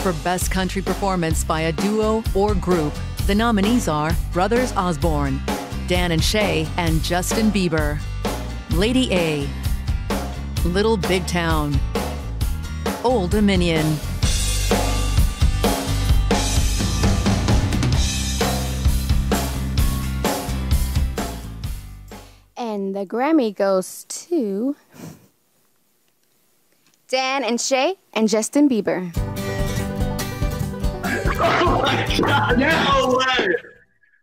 for Best Country Performance by a Duo or Group. The nominees are Brothers Osborne, Dan and Shay, and Justin Bieber. Lady A, Little Big Town, Old Dominion. And the Grammy goes to Dan and Shay and Justin Bieber. Oh my God! No way!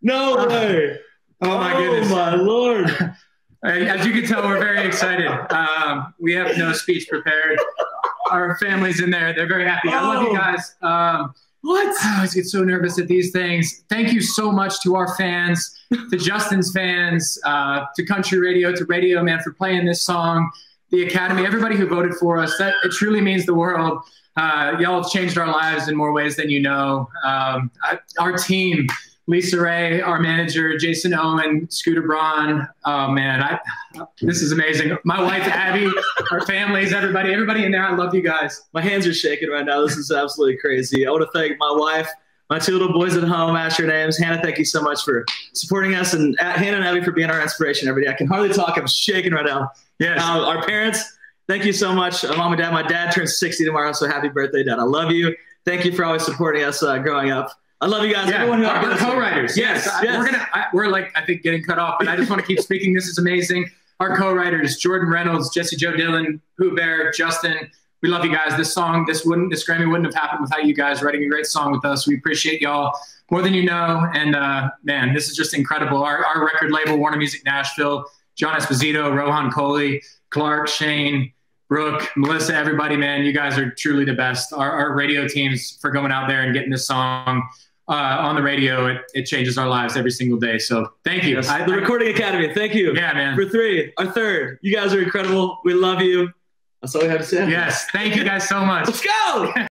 No way! Oh my goodness. Oh my lord! As you can tell, we're very excited. Um, we have no speech prepared. Our family's in there. They're very happy. I love you Oh. guys. Um, what? I always get so nervous at these things. Thank you so much to our fans, to Justin's fans, uh, to Country Radio, to Radio Man for playing this song, the Academy, everybody who voted for us. That it truly means the world. Uh, y'all have changed our lives in more ways than you know. Um, I, our team, Lisa Ray, our manager, Jason Owen, Scooter Braun. Oh man, I, this is amazing. My wife Abby, our families, everybody, everybody in there. I love you guys. My hands are shaking right now. This is absolutely crazy. I want to thank my wife, my two little boys at home. Ask your names. Hannah, thank you so much for supporting us, and uh, Hannah and Abby for being our inspiration every day. I can hardly talk. I'm shaking right now. Yes. Uh, our parents, thank you so much. Uh, Mom and Dad, my dad turns 60 tomorrow, so happy birthday, Dad. I love you. Thank you for always supporting us uh, growing up. I love you guys. Yeah, Everyone who our, our co-writers. Yes, I- yes. we're gonna. I, we're like I think getting cut off, but I just want to keep speaking. This is amazing. Our co-writers: Jordan Reynolds, Jessie Jo Dillon, Poo Bear, Justin. We love you guys. This song, this wouldn't, this Grammy wouldn't have happened without you guys writing a great song with us. We appreciate y'all more than you know. And uh, man, this is just incredible. Our, our record label, Warner Music Nashville, John Esposito, Rohan Coley, Clark, Shane, Brooke, Melissa, everybody, man, you guys are truly the best. Our, our radio teams for going out there and getting this song uh, on the radio, it, it changes our lives every single day. So thank you. Yes, I- the Recording Academy, thank you. Yeah, man. For three, our third. You guys are incredible. We love you. That's all we have to say. yes, thank you guys so much. Let's go.